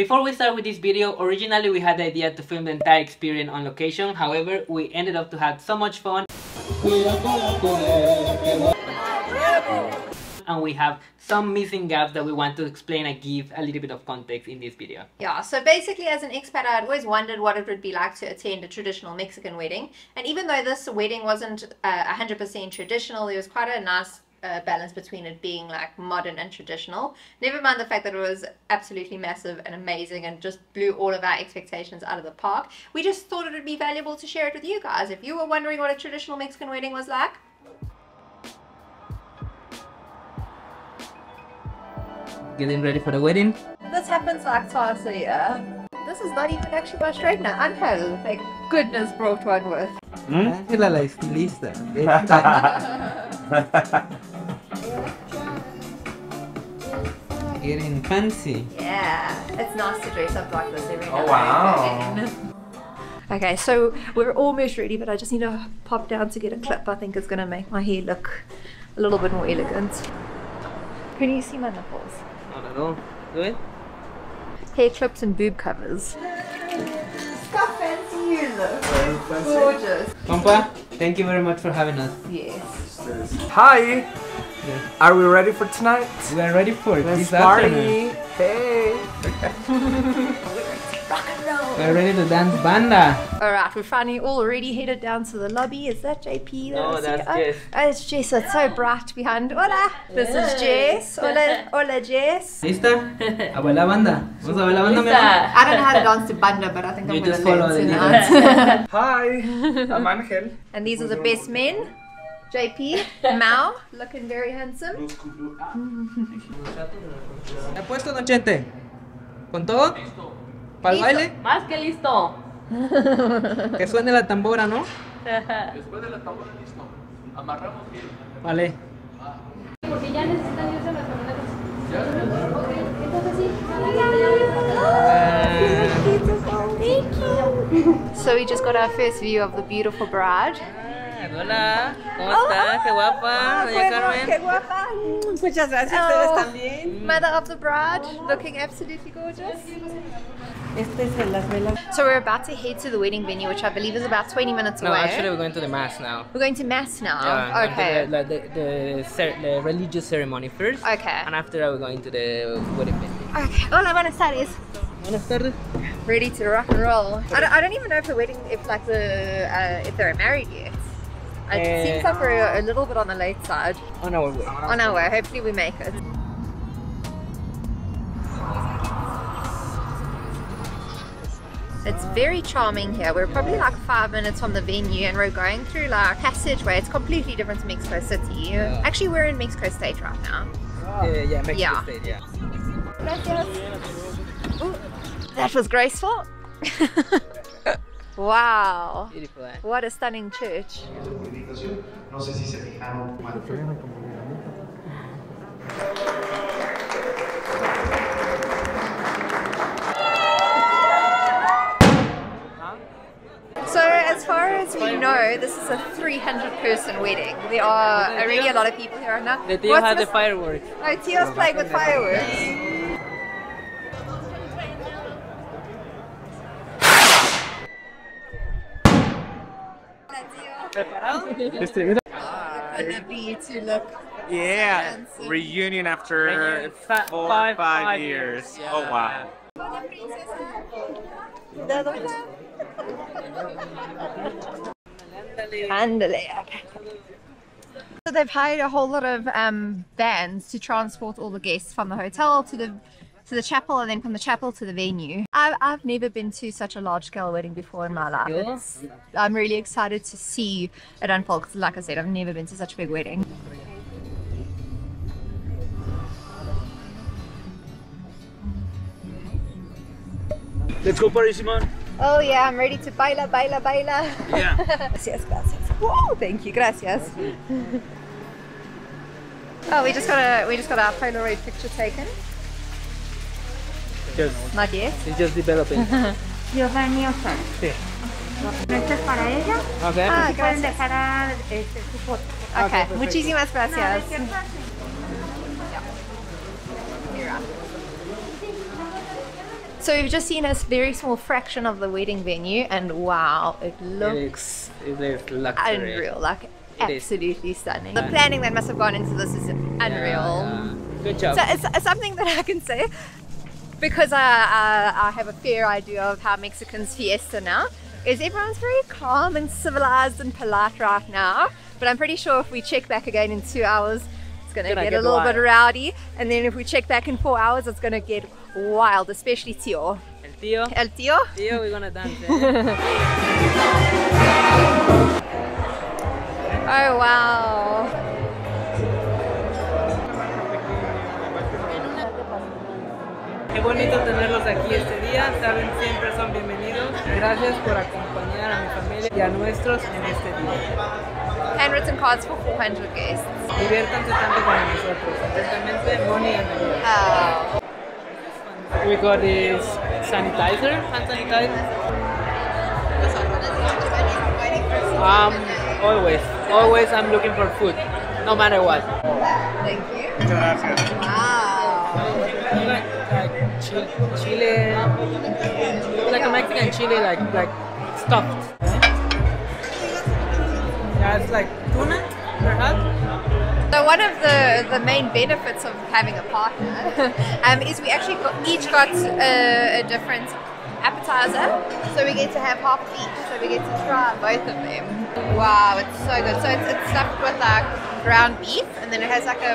Before we start with this video, originally we had the idea to film the entire experience on location. However, we ended up to have so much fun. And we have some missing gaps that we want to explain and give a little bit of context in this video. Yeah, so basically, as an expat, I'd always wondered what it would be like to attend a traditional Mexican wedding. And even though this wedding wasn't uh, 100% traditional, there was quite a nice uh, balance between it being like modern and traditional. Never mind the fact that it was absolutely massive and amazing and just blew all of our expectations out of the park. We just thought it would be valuable to share it with you guys. If you were wondering what a traditional Mexican wedding was like, Getting ready for the wedding? this happens like twice a year. This is not even actually my straightener. Angel, thank goodness, brought one with. Ángela la estilista. Getting fancy. Yeah, it's nice to dress up like this every Oh, night. wow. Okay, so we're almost ready, but I just need to pop down to get a clip. I think it's gonna make my hair look a little bit more elegant. Can you see my nipples? Not at all. Do it? Hair clips and boob covers. How fancy you look. Gorgeous. Compa, thank you very much for having us. Yes. Hi! Are we ready for tonight? We are ready for Let's this party! afternoon. Hey! Rock and roll. We're ready to dance banda. Alright, we're finally already headed down to the lobby. Is that JP? that oh, No, that's oh, Jess. Oh, it's Jess. It's so bright behind. Hola. This is Jess. Hola, hola Jess. ¿Lista? A bailar banda. Vamos a bailar banda, mi amor. I don't know how to dance to banda, but I think You I'm gonna follow learn the tonight. Hi! I'm Angel. and these are the best men. JP, Mao, looking very handsome. ¿Ya puesto, Don Chente? ¿Con todo? ¿Para el Listo. baile? Más que listo. Que suene la tambora, ¿no? Vale. Porque ya necesitan irse a las camionetas. So we just got our first view of the beautiful bride. Hola, ¿cómo estás? Qué guapa, doña Carmen. Qué guapa. Muchas gracias, Oh. ustedes también. Mother of the bride, looking absolutely gorgeous. Este es el las velas. So we're about to head to the wedding venue, which I believe is about 20 minutes No, away. actually we're going to the mass now. we're going to mass now. Yeah, okay. The, the, the, cer- the religious ceremony first. Okay. And after that we're going to the wedding venue. Okay. Hola, buenas tardes. Buenas tardes. Ready to rock and roll. I don't, I don't even know if the wedding, if like the, uh, if they're married yet. It Eh. seems like we're a little bit on the late side. On our way. On our way. Hopefully we make it. It's very charming here. We're probably like five minutes from the venue and we're going through like a passageway. It's completely different to Mexico City. Yeah. Actually, we're in Mexico State right now. Yeah, yeah, Mexico Yeah. State, yeah. Ooh, that was graceful. wow. Beautiful, eh? What a stunning church. No sé si se fijaron. So, as far as we know, this is a 300 person wedding. There are already a lot of people here right now. The Tio had the fireworks. Oh, Tio's playing with fireworks. Gonna be to look Yeah! Fancy. Reunion after Fa- four, five- five, five years. years, Oh wow. Ándale. So they've hired a whole lot of um, vans to transport all the guests from the hotel to the to the chapel and then from the chapel to the venue. I've, I've never been to such a large scale wedding before in my life. It's, I'm really excited to see it unfold 'cause like I said, I've never been to such a big wedding. Let's go party, Simone. Oh yeah, I'm ready to baila, baila, baila. Yeah. gracias, gracias. Whoa, thank you, gracias. oh, we just got a we just got our Polaroid picture taken. Just, Not yet. it's just developing. Giovanni Osa. Sí. Esto es para ella. Okay. Ah, Pueden gracias. dejar este, su foto. Okay, muchísimas gracias. So we've just seen a very small fraction of the wedding venue, and wow, it It looks is, it is luxury. unreal, like It is. absolutely stunning. The planning that must have gone into this is unreal. Yeah, yeah. Good job. So it's, it's something that I can say because I, I, I have a fair idea of how Mexicans fiesta now. Is everyone's very calm and civilized and polite right now, but I'm pretty sure if we check back again in two hours, it's gonna, Gonna get, get a little bit rowdy, and then if we check back in four hours, it's gonna get wild, especially Tio. El tío, El Tio. tío, we're gonna dance. Eh? Oh wow. Qué bonito tenerlos aquí este día, saben, siempre son bienvenidos. Gracias por acompañar a mi familia y a nuestros en este día. Handwritten cards for 400 guests. Diviértanse tanto como nosotros. Atentamente, Moni and. Oh. We got this sanitizer, hand sanitizer. Um, always, always I'm looking for food, no matter what. Thank you. Wow. Chile, chile, like a Mexican chile, like like stuffed. Yeah, it's like tuna, perhaps. So one of the, the main benefits of having a partner um, is we actually got, each got a, a different appetizer. So we get to have half of each. So we get to try both of them. Wow, it's so good. So it's, it's stuffed with like ground beef and then it has like a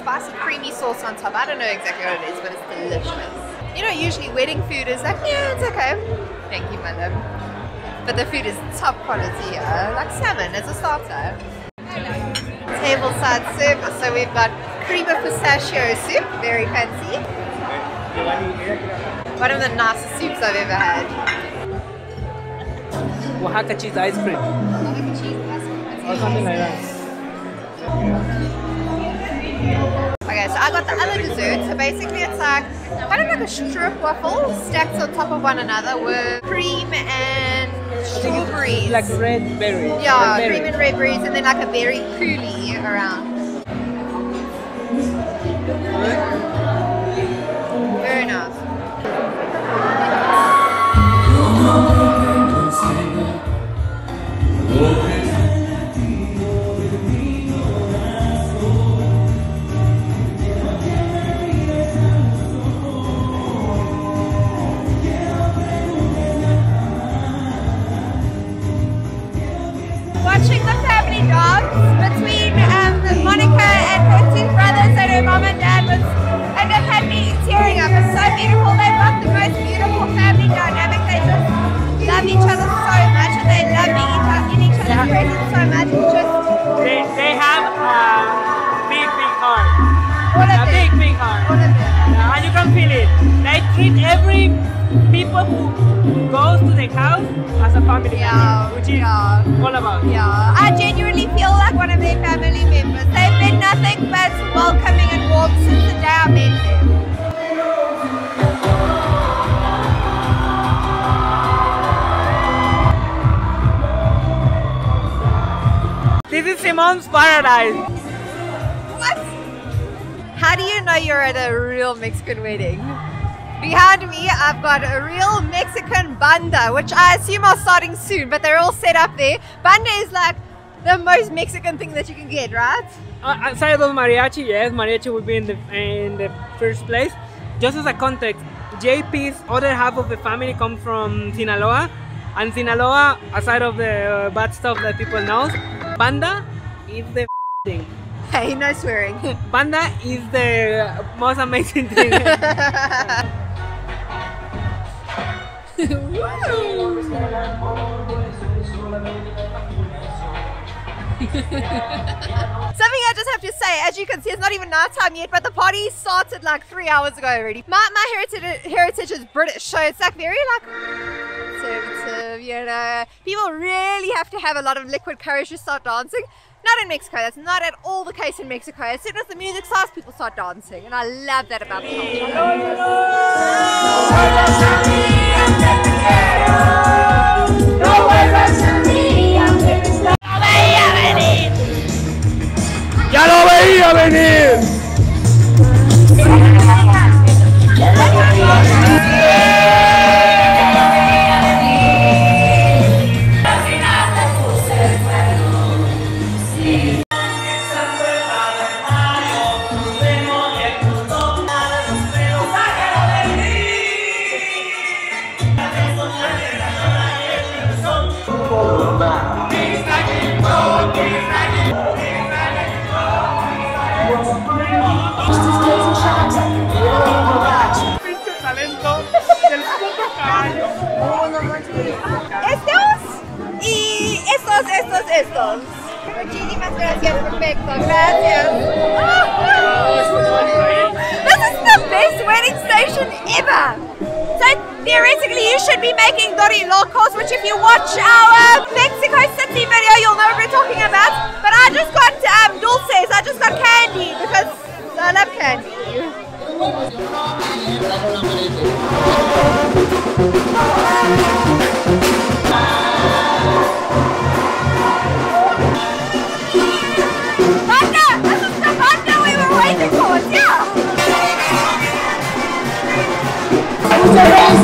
spicy creamy sauce on top. I don't know exactly what it is, but it's delicious. You know, usually wedding food is like, yeah, it's okay. Thank you, my love. But the food is top quality, uh, like salmon as a starter. Tableside service. So we've got cream of pistachio soup, very fancy. One of the nicest soups I've ever had. Oaxaca cheese ice cream or something like that. Okay, so I got the other dessert. So basically, it's like kind of like a strip waffle stacked on top of one another with cream and strawberries. Like red berries. yeah, red cream and red berries, and then like a berry coulis around. People who goes to the house as a family Yeah, member, which is yeah. all about. Yeah, I genuinely feel like one of their family members. They've been nothing but welcoming and warm since the day I met them. This is Simone's paradise. What? How do you know you're at a real Mexican wedding? Behind me, I've got a real Mexican banda, which I assume are starting soon, but they're all set up there. Banda is like the most Mexican thing that you can get, right? Uh, outside of mariachi, yes, mariachi will be in the in the first place. Just as a context, JP's other half of the family comes from Sinaloa, and Sinaloa, aside of the uh, bad stuff that people know, banda is the thing. Hey, no swearing. Banda is the most amazing thing. Something I just have to say, as you can see, it's not even night time yet, but the party started like three hours ago already. My, my heritage, heritage is British, so it's like very like conservative, you know. People really have to have a lot of liquid courage to start dancing. Not in Mexico, that's not at all the case in Mexico. As soon as the music starts, people start dancing, and I love that about the culture. Lo Estos y estos, estos, estos. Muchísimas gracias, perfecto, gracias. This is the best wedding station ever. So theoretically, you should be making dorilocos, which if you watch our Mexico City video, you'll know what we're talking about. But I just got um, dulces, I just got candy because I love candy. Banda! This is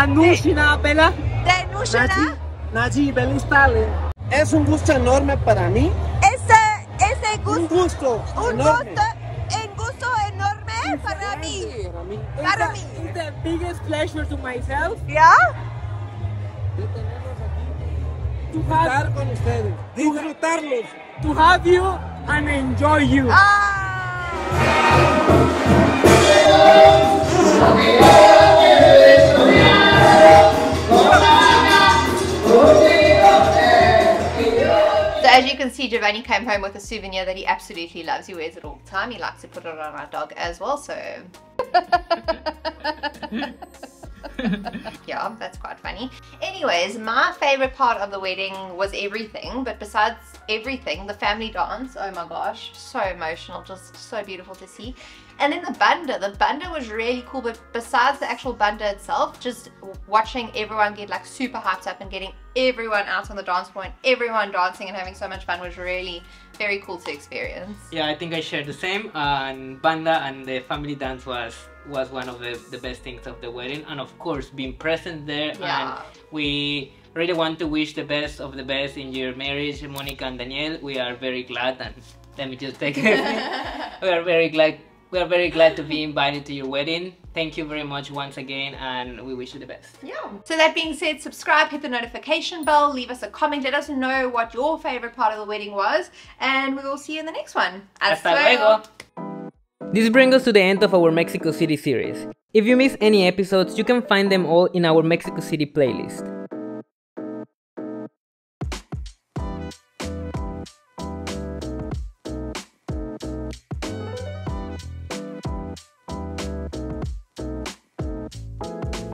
Nanushina Bella. Denushana. Najib El. Es un gusto enorme para mí. Ese, ese Un gusto, gusto un enorme. gusto, un gusto enorme para mí. Para mí. Para mí. It's the biggest pleasure to myself ¿Ya? to have, Estar con ustedes. Disfrutarlos. to have you and enjoy you. Ah. Can see, Giovanni came home with a souvenir that he absolutely loves. He wears it all the time. He likes to put it on our dog as well. So yeah, that's quite funny. Anyways, my favorite part of the wedding was everything, but besides everything, the family dance, oh my gosh, so emotional, just so beautiful to see. And then the banda, the banda was really cool, but besides the actual banda itself, just watching everyone get like super hyped up and getting everyone out on the dance floor and everyone dancing and having so much fun was really very cool to experience. Yeah, I think I shared the same. And banda and the family dance was was one of the, the best things of the wedding, and of course being present there. Yeah. And we really want to wish the best of the best in your marriage, Monica and Daniel. We are very glad, and let me just take it. we are very glad. We are very glad to be invited to your wedding. Thank you very much once again, and we wish you the best. Yeah. So that being said, subscribe, hit the notification bell, leave us a comment, let us know what your favorite part of the wedding was, and we will see you in the next one. Hasta luego. This brings us to the end of our Mexico City series. If you miss any episodes, you can find them all in our Mexico City playlist.